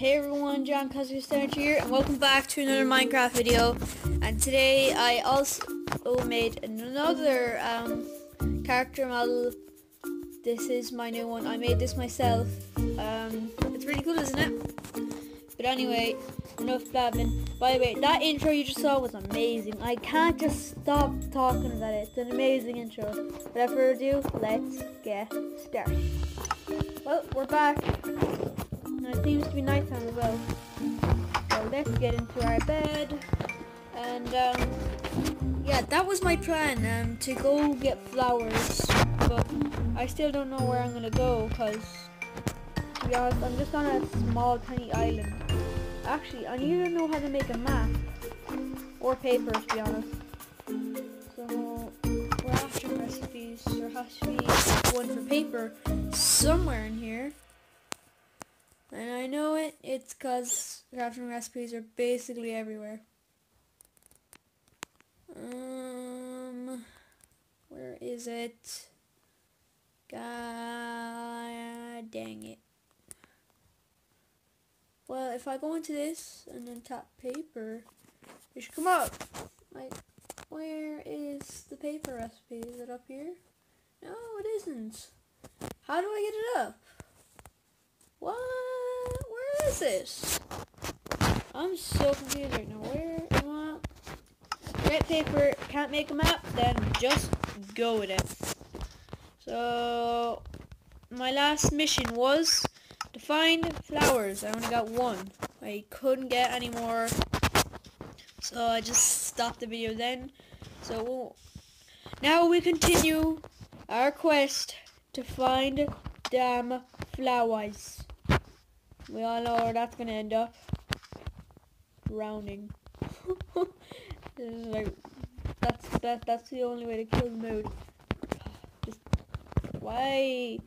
Hey everyone, John Cosgrave here, and welcome back to another Minecraft video. And today I also made another um, character model. This is my new one. I made this myself. Um, it's really cool, isn't it? But anyway, enough blabbing. By the way, that intro you just saw was amazing. I can't just stop talking about it. It's an amazing intro. Without further ado, let's get started. Well, we're back. Now it seems to be nighttime as well. So let's get into our bed. And um, yeah, that was my plan, um, to go get flowers. But I still don't know where I'm gonna go, because to be honest, I'm just on a small tiny island. Actually, I need to know how to make a map. Or paper, to be honest. So, we're after recipes. There has to be one for paper somewhere in here. And I know it, it's because crafting recipes are basically everywhere. Um, where is it? God dang it. Well, if I go into this and then tap paper, it should come up. Like, where is the paper recipe? Is it up here? No, it isn't. How do I get it up? What? Where is it? I'm so confused right now. Where am I? Red paper, can't make a map, then just go with it. So, my last mission was to find flowers. I only got one. I couldn't get any more. So I just stopped the video then. So now we continue our quest to find damn flowers. We all know where that's gonna end up. Drowning. like that's that that's the only way to kill the mood. Just why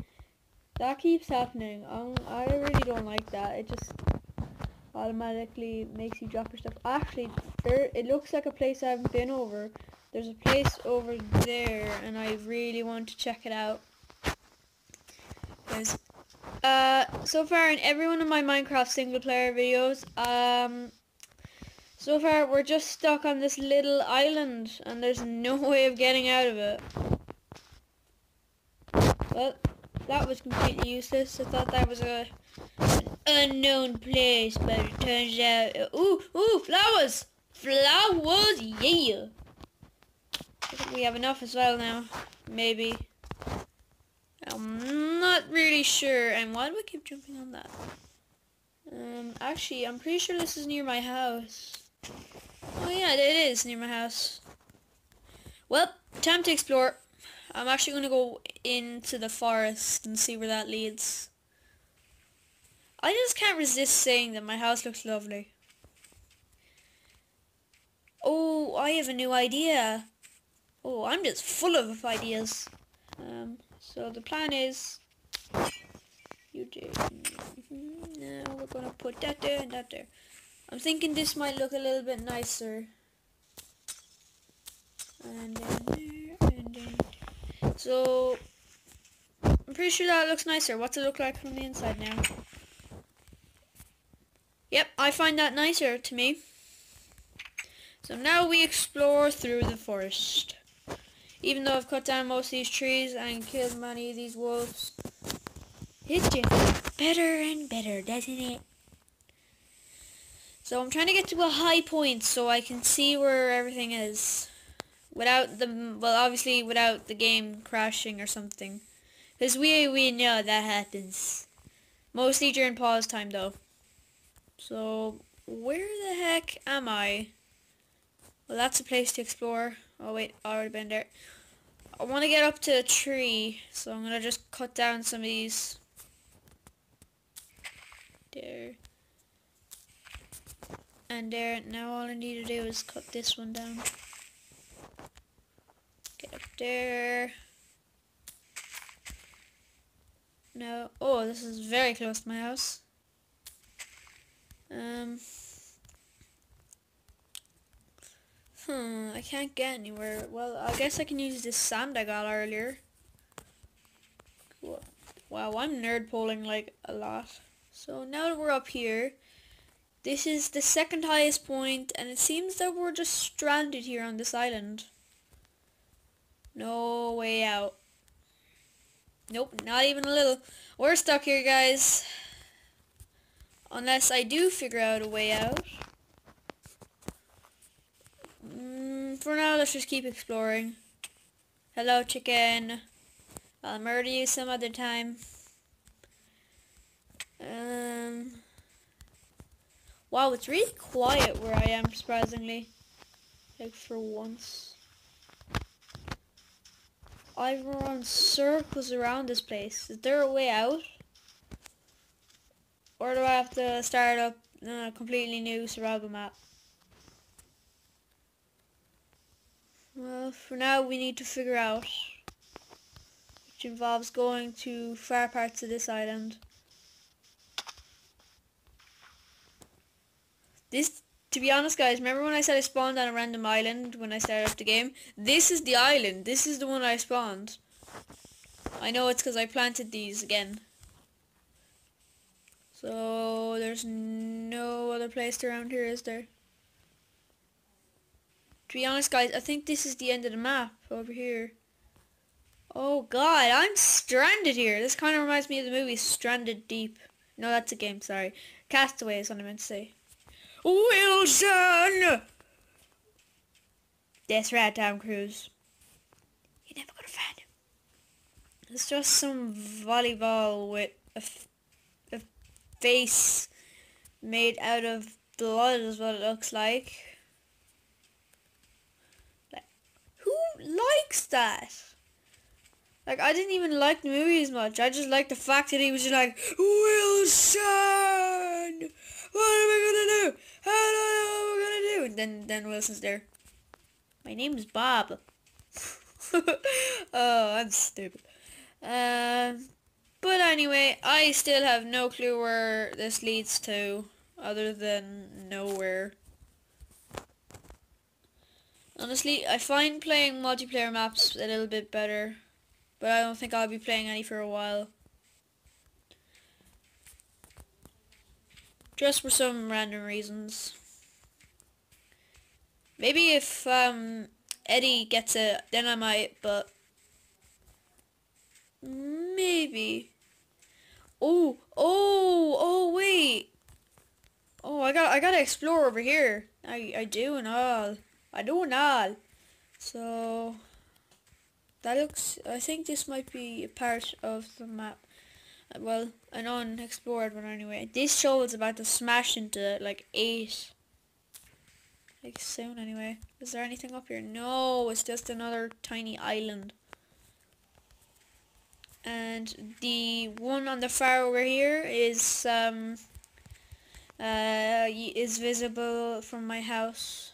that keeps happening. Um, I really don't like that. It just automatically makes you drop your stuff. Actually, there it looks like a place I haven't been over. There's a place over there, and I really want to check it out. Because, uh, so far in every one of my Minecraft single player videos, um, so far we're just stuck on this little island, and there's no way of getting out of it. Well, that was completely useless. I thought that was a an unknown place, but it turns out, ooh, ooh, flowers, flowers, yeah. We have enough as well now, maybe. I'm not really sure. And why do I keep jumping on that? Um, actually, I'm pretty sure this is near my house. Oh yeah, it is near my house. Well, time to explore. I'm actually going to go into the forest and see where that leads. I just can't resist saying that my house looks lovely. Oh, I have a new idea. Oh, I'm just full of ideas. Um, so the plan is, you do. Mm-hmm, now we're gonna put that there and that there. I'm thinking this might look a little bit nicer. And then there, and then. So I'm pretty sure that looks nicer. What's it look like from the inside now? Yep, I find that nicer to me. So now we explore through the forest. Even though I've cut down most of these trees and killed many of these wolves, It's just better and better, doesn't it? So I'm trying to get to a high point so I can see where everything is. Without the, well obviously without the game crashing or something. Because we, we know that happens. Mostly during pause time though. So, where the heck am I? Well, that's a place to explore. Oh wait, already been there. I want to get up to a tree, so I'm going to just cut down some of these. There. And there, now all I need to do is cut this one down. Get up there. No. Oh, this is very close to my house. Um. Hmm, I can't get anywhere. Well, I guess I can use this sand I got earlier. Wow, I'm nerd poling like a lot. So now that we're up here, This is the second highest point and it seems that we're just stranded here on this island. No way out. Nope, not even a little. We're stuck here, guys. Unless I do figure out a way out. For now, let's just keep exploring. Hello, chicken. I'll murder you some other time. Um. Wow, it's really quiet where I am, surprisingly. Like, for once. I've run circles around this place. Is there a way out? Or do I have to start up a completely new survival map? Well, for now we need to figure out, which involves going to far parts of this island. This, to be honest guys, remember when I said I spawned on a random island when I started up the game? This is the island. This is the one I spawned. I know it's because I planted these again. So, there's no other place around here, is there? To be honest, guys, I think this is the end of the map over here. Oh, God, I'm stranded here. This kind of reminds me of the movie Stranded Deep. No, that's a game, sorry. Castaway is what I meant to say. Wilson! That's right, Tom Cruise. You're never gonna find him. It's just some volleyball with a, a face made out of blood is what it looks like. Likes that. Like, I didn't even like the movie as much. I just liked the fact that he was just like, Wilson! What am I gonna do? I don't know what we're gonna do. And then, then Wilson's there. My name is Bob. oh, I'm stupid. Um, but anyway, I still have no clue where this leads to, other than nowhere. Honestly, I find playing multiplayer maps a little bit better, but I don't think I'll be playing any for a while. Just for some random reasons. Maybe if um, Eddie gets it, then I might, but maybe. Oh, oh, oh, wait. Oh, I got, I gotta explore over here. I, I do and all. I do not. Know. So that looks. I think this might be a part of the map. Well, an unexplored one anyway. This show is about to smash into like eight. Like soon anyway. Is there anything up here? No, it's just another tiny island. And the one on the far over here is um uh is visible from my house.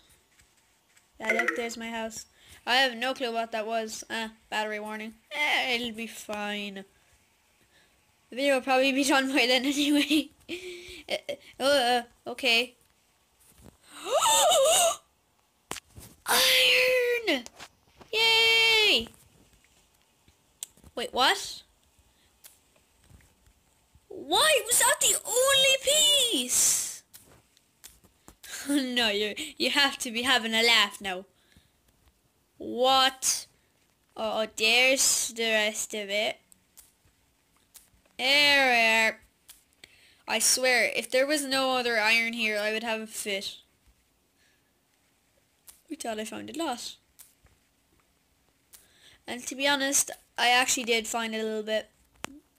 Yeah, look, there's my house. I have no clue what that was. Ah, battery warning. Eh, it'll be fine. The video will probably be done by then anyway. uh, uh, okay. Iron! Yay! Wait, what? Why? Was that the only piece? No, you you have to be having a laugh now. What? Oh, there's the rest of it. Are. I swear, if there was no other iron here, I would have a fit. We thought I found a lot. And to be honest, I actually did find a little bit.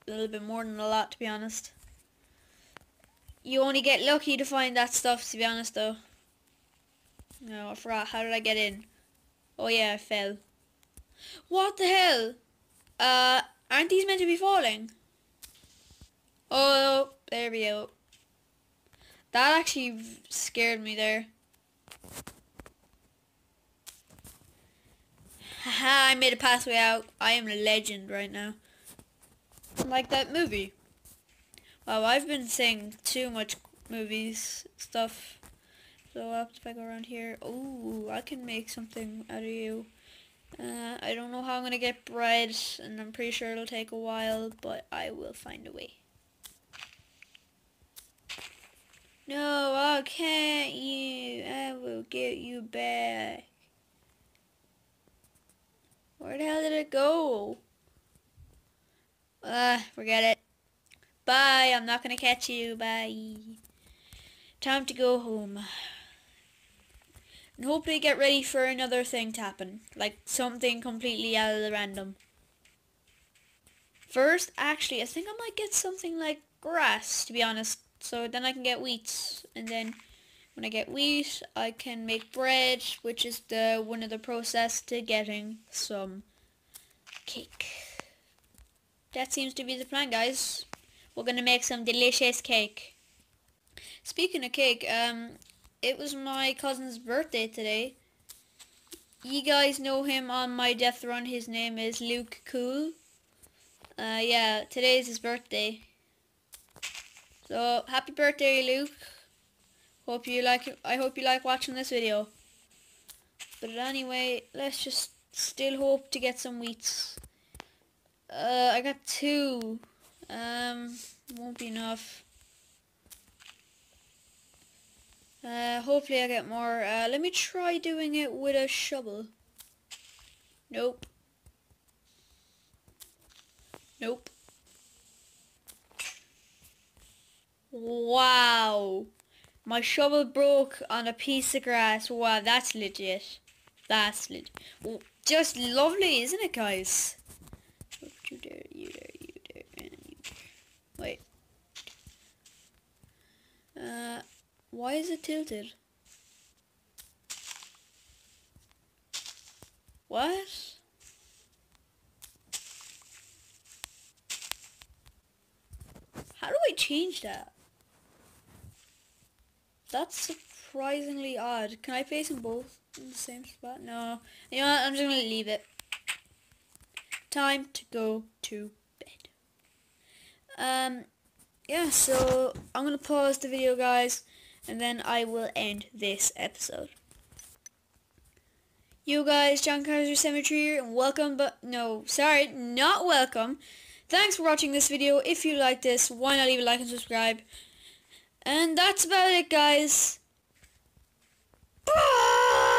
A little bit more than a lot, to be honest. You only get lucky to find that stuff, to be honest, though. No, I forgot. How did I get in? Oh, yeah, I fell. What the hell? Uh, aren't these meant to be falling? Oh, there we go. That actually scared me there. Haha, I made a pathway out. I am a legend right now. Like that movie. Wow, I've been saying too much movies stuff. So if I go around here, oh, I can make something out of you. Uh, I don't know how I'm going to get bread, and I'm pretty sure it'll take a while, but I will find a way. No, I can't you. I will get you back. Where the hell did it go? Uh, forget it. Bye, I'm not gonna catch you. Bye. Time to go home. And hopefully get ready for another thing to happen. Like something completely out of the random. First, actually, I think I might get something like grass, to be honest. So then I can get wheat. And then when I get wheat, I can make bread, which is the one of the process to getting some cake. That seems to be the plan, guys. We're going to make some delicious cake. Speaking of cake, um, it was my cousin's birthday today. You guys know him on my death run. His name is Luke Cool. Uh, yeah, today is his birthday. So, happy birthday, Luke. Hope you like. I hope you like watching this video. But anyway, let's just still hope to get some wheats. Uh, I got two. Um, won't be enough. Uh, hopefully I get more. Uh, let me try doing it with a shovel. Nope. Nope. Wow. My shovel broke on a piece of grass. Wow, that's legit. That's legit. Just lovely, isn't it, guys? You there, you there, you there, and you there. Wait. Uh, why is it tilted? What? How do I change that? That's surprisingly odd. Can I place them both in the same spot? No. You know what? I'm just going to leave it. Time to go to bed. Um, yeah, so I'm going to pause the video, guys, and then I will end this episode. You guys, John Kaiser Cemetery here, and welcome, but no, sorry, not welcome. Thanks for watching this video. If you like this, why not leave a like and subscribe. And that's about it, guys. Bye!